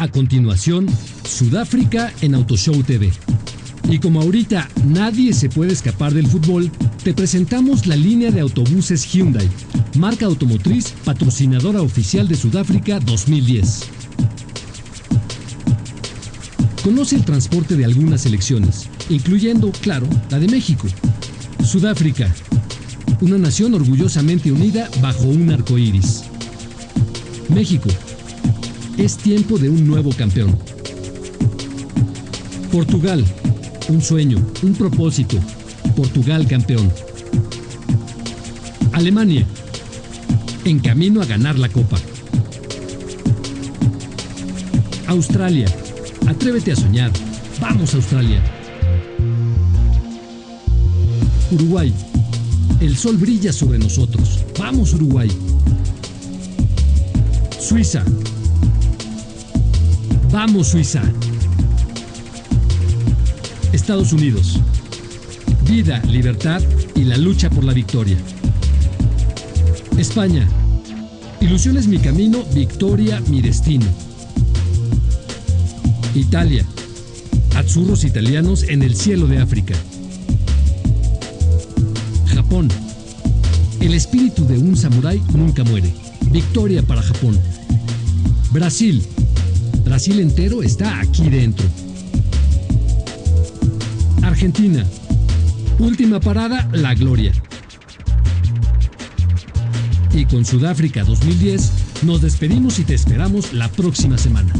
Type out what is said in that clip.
A continuación, Sudáfrica en Autoshow TV. Y como ahorita nadie se puede escapar del fútbol, te presentamos la línea de autobuses Hyundai, marca automotriz patrocinadora oficial de Sudáfrica 2010. Conoce el transporte de algunas selecciones, incluyendo, claro, la de México. Sudáfrica, una nación orgullosamente unida bajo un arco iris. México, es tiempo de un nuevo campeón. Portugal, un sueño, un propósito. Portugal campeón. Alemania, en camino a ganar la copa. Australia, atrévete a soñar. Vamos Australia. Uruguay, el sol brilla sobre nosotros. Vamos Uruguay. Suiza. Vamos Suiza. Estados Unidos. Vida, libertad y la lucha por la victoria. España. Ilusión es mi camino, victoria mi destino. Italia. Azzurros italianos en el cielo de África. Japón. El espíritu de un samurái nunca muere. Victoria para Japón. Brasil. Brasil entero está aquí dentro. Argentina. Última parada, la gloria. Y con Sudáfrica 2010 nos despedimos y te esperamos la próxima semana.